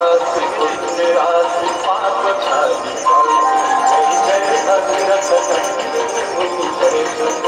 Thank you.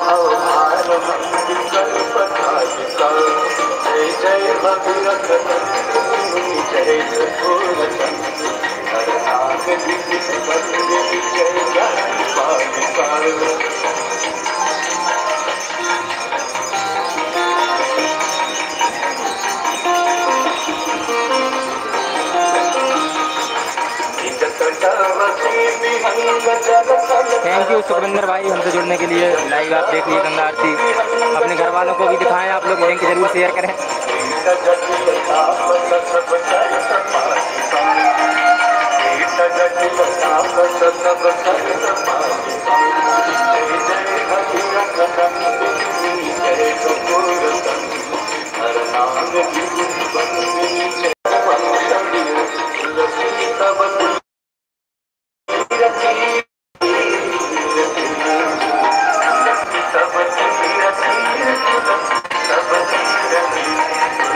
भवहार भक्ति कल्पतारिका जय जय जय जय बंदे जय जय थैंक यू सुखविंदर भाई, हमसे जुड़ने के लिए लाइव आप देखिए गंगा आरती। अपने घर वालों को भी दिखाएँ, आप लोग लिंक ज़रूर शेयर करें।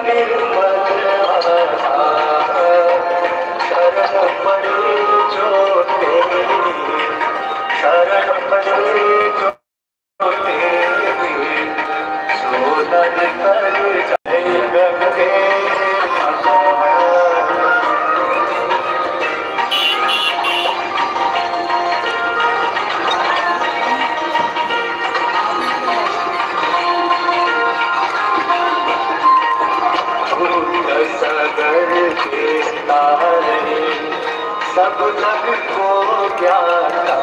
negro, mano. तारे सब जग को ज्ञाता मैया सब जग को